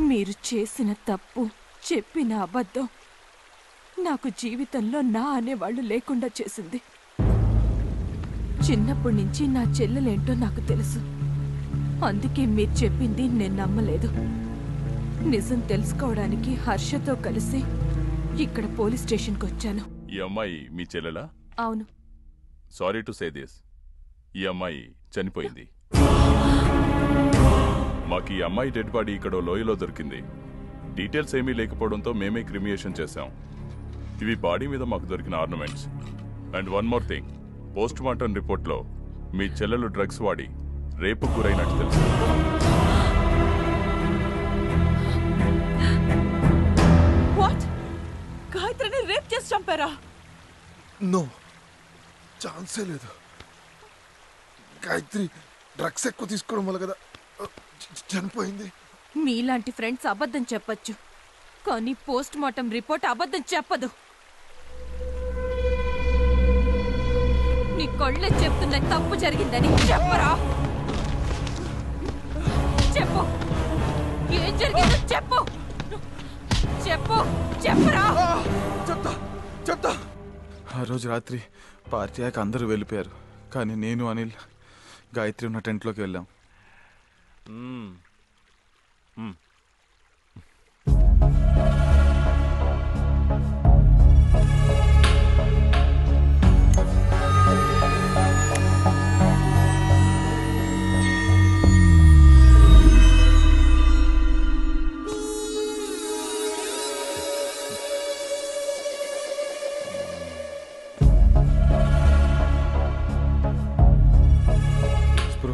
మీరు చేసిన తప్పు చెప్పిన అబద్ధం నాకు జీవితంలో నా అనేవాళ్ళు లేకుండా చేసింది. చిన్నప్పటి నుంచి నా చెల్లెలేంటో నాకు తెలుసు. అందుకే మీరు చెప్పింది నేను నమ్మలేదు. నిజం తెలుసుకోవడానికి హర్షతో కలిసి ఇక్కడ పోలీస్ స్టేషన్కి వచ్చాను. ఈ అమ్మాయి మీ చెల్లెలా? అవును. Sorry to say this. ఈ అమ్మాయి చనిపోయింది. మాకు ఈ అమ్మాయి డెడ్ బాడీ ఇక్కడ లోయలో దొరికింది. డీటెయిల్స్ ఏమీ లేకపోవడంతో మేమే క్రిమియేషన్ చేశాం. ఇవి బాడీ మీద మాకు దొరికిన ornaments. And one more thing post mortem రిపోర్ట్లో మీ చెల్లెలు డ్రగ్స్ వాడి రేపు గురైనట్టు తెలుసు. వాట్ గాయత్రిని రేప్ చేసి చంపారా? నో ఛాన్సే లేదు. గాయత్రి డ్రగ్స్ ఎక్కువ తీసుకోవడం వల్ల కదా చనిపోయింది. మీలాంటి ఫ్రెండ్స్ అబద్ధం చెప్పొచ్చు. కానీ పోస్ట్ మార్టం రిపోర్ట్ అబద్ధం చెప్పదు. నీ కళ్ళే చెప్తున్న తప్పు జరిగిందని చెప్పరా? చెప్పు. ఏం జరిగిందో చెప్పు. చెప్పు. చెప్పరా? చెప్తా చెప్తా. ఆ రోజు రాత్రి పార్టీ అందరూ వెళ్ళిపోయారు. కానీ నేను అనిల్ గాయత్రి ఉన్న టెంట్లోకి వెళ్ళాం. Mm. Mm.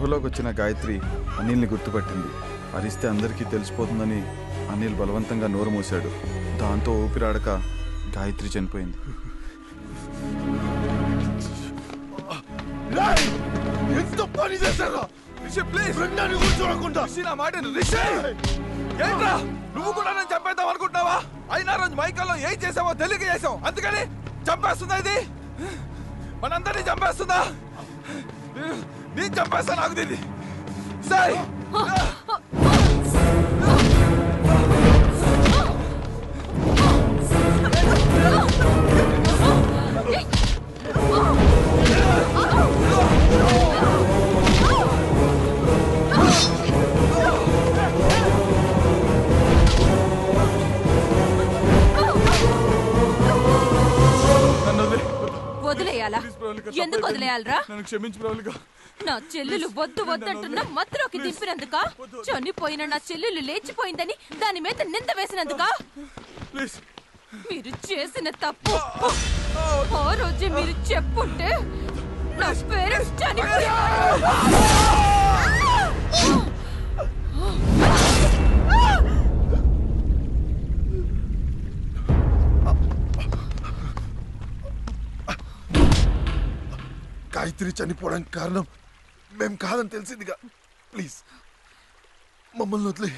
స్పృహలోకి వచ్చిన గాయత్రి అనిల్ని గుర్తుపట్టింది. అరిస్తే అందరికీ తెలిసిపోతుందని అనిల్ బలవంతంగా నోరు మూశాడు. దాంతో ఊపిరాడక గాయత్రి చనిపోయింది! ఎంత పని చేశారా? నువ్వు కూడా నన్ను చంపేద్దాం అనుకుంటున్నావా? అయినా రోజు మైకల్లో ఏం చేసావో తెలియక చేసావు. అందుకని చంపేస్తుందా ఇది? మనందరినీ చంపేస్తుందా? నేను చంపేస్తా నాకు దీన్ని సై నన్ను వదిలే. వదిలేయాలా? ఎందుకు. వదిలేయాలరా? నన్ను క్షమించు ప్రవళిక నా చెల్లెలు వద్దు వద్దంటున్నా మత్తులోకి దింపినందుక చనిపోయిన నా చెల్లెలు లేచిపోయిందని దాని మీద నింద వేసినందుక మీరు చేసిన తప్పు ఆ రోజే మీరు చెప్పుంటే నా పేరెంట్స్ చనిపోయారు గాయత్రి చనిపోవడానికి కారణం మేం కాదని తెలిసిందిగా. ప్లీజ్ మమ్మల్ని వదిలే.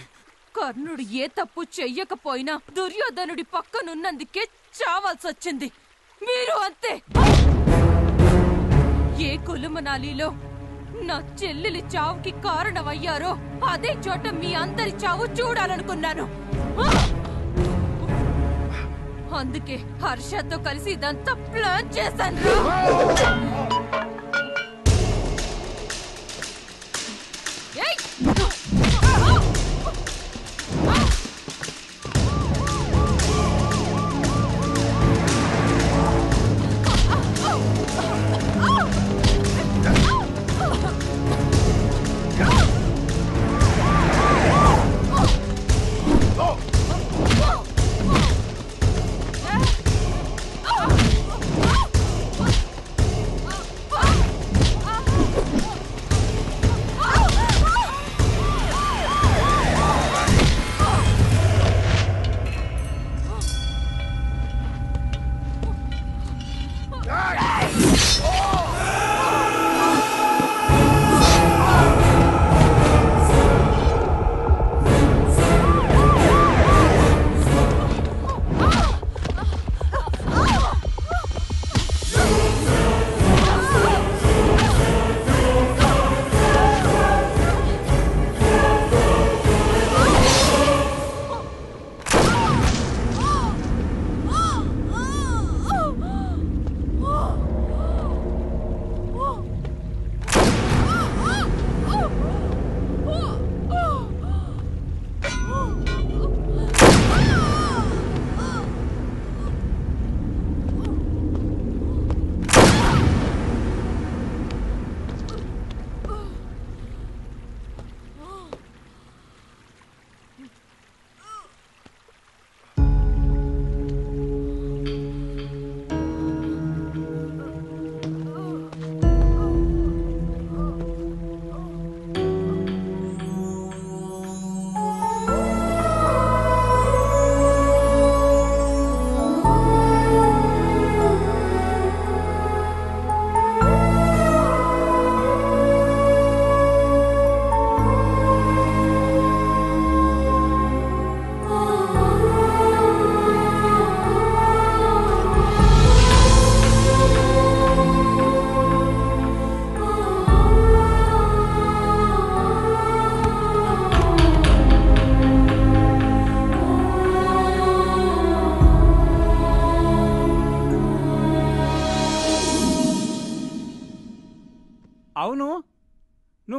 కర్ణుడు ఏ తప్పు చెయ్యకపోయినా దుర్యోధనుడి పక్కనున్నందుకే చావాల్సొచ్చింది. మీరు అంతే. ఏ కులుమనాలిలో నా చెల్లెలి చావుకి కారణమయ్యారో అదే చోట మీ అందరి చావు చూడాలనుకున్నాను. అందుకే హర్షతో కలిసి ఇదంతా ప్లాన్ చేశాను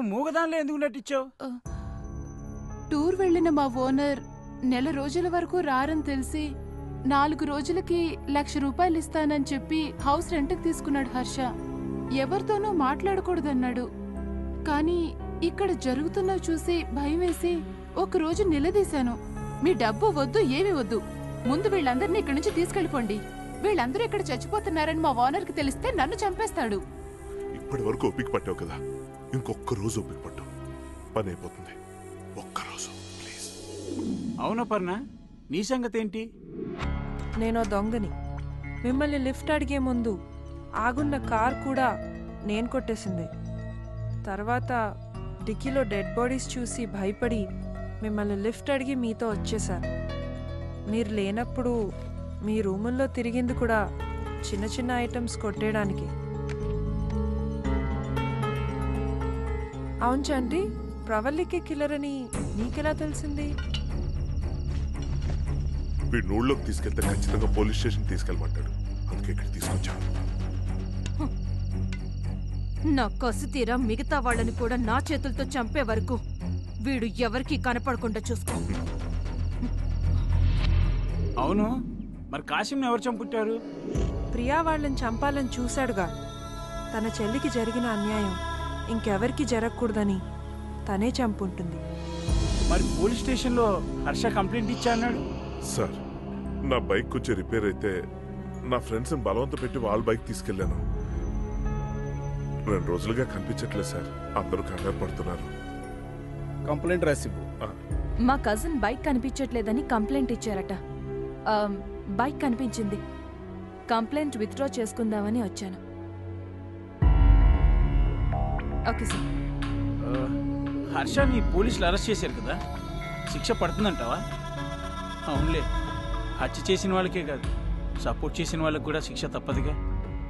మూగదానిలో ఎందుకు నటించావు? టూర్ వెళ్ళిన మా ఓనర్ నెల రోజుల వరకు రారని తెలిసి నాలుగు రోజులకి లక్ష రూపాయలు ఇస్తానని చెప్పి హౌస్ రెంట్కి తీసుకున్నాడు హర్ష. ఎవరితోనూ మాట్లాడకూడదన్నాడు. కానీ ఇక్కడ జరుగుతున్నవి చూసి భయం వేసి ఒకరోజు నిలదీశాను. మీ డబ్బు వద్దు ఏమి వద్దు. ముందు వీళ్ళందరినీ ఇక్కడి నుంచి తీసుకెళ్ళిపోండి. వీళ్ళందరూ ఇక్కడ చచ్చిపోతున్నారని మా ఓనర్కి తెలిస్తే నన్ను చంపేస్తాడు. ఇప్పటి వరకు పట్టావు కదా. ఇంకొక్క రోజు ఓపిక పట్టు పని అయిపోతుంది ఒక్క రోజు ప్లీజ్ అవునా పర్ణ? నీ సంగతి ఏంటి నేను దొంగని. మిమ్మల్ని లిఫ్ట్ అడిగే ముందు ఆగున్న కార్ కూడా నేను కొట్టేసింది. తర్వాత డిక్కీలో డెడ్ బాడీస్ చూసి భయపడి మిమ్మల్ని లిఫ్ట్ అడిగి మీతో వచ్చేసాను మీరు లేనప్పుడు మీ రూముల్లో తిరిగింది కూడా చిన్న చిన్న ఐటమ్స్ కొట్టేయడానికి. అవును చంటి ప్రవల్లికి కిల్లర్ అని నీకెలా తెలిసింది? వీడు నూళ్ళలోకి తీసుకెళ్తే ఖచ్చితంగా పోలీస్ స్టేషన్ తీసుకెళ్ళమంటాడు. అందుకే ఇక్కడ తీసుకొచ్చాను నా కసి తీరా మిగతా వాళ్ళని కూడా నా చేతులతో చంపే వరకు వీడు ఎవరికీ కనపడకుండా చూసుకో. అవును. మరి కాశీంని ఎవరు చంపుట్టారు? ప్రియా వాళ్ళని చంపాలని చూశాడుగా. తన చెల్లికి జరిగిన అన్యాయం. ఇంకెవరికి జరగకూడదని తనే చంపుంటుంది. మరి పోలీస్ స్టేషన్లో హర్ష కంప్లైంట్ ఇచ్చా అన్నాడు సార్ నా బైక్ కొంచెం రిపేర్ అయితే నా ఫ్రెండ్స్ బలవంత పెట్టి వాళ్ళ బైక్ తీసుకెళ్ళాను. రెండు రోజులుగా కనిపించట్లేదు సార్. అందరూ కంగారు పడుతున్నారు. కంప్లైంట్ రాసివ్వు. మా కజిన్ బైక్ కనిపించట్లేదని కంప్లైంట్ ఇచ్చారట. బైక్ కనిపించింది. కంప్లైంట్ విత్డ్రా చేసుకుందామని వచ్చాను. Okay sir. హర్షని పోలీసులు అరెస్ట్ చేశారు కదా? శిక్ష పడుతుందంటావా? అవునులే. హత్య చేసిన వాళ్ళకే కాదు సపోర్ట్ చేసిన వాళ్ళకి కూడా శిక్ష తప్పదుగా.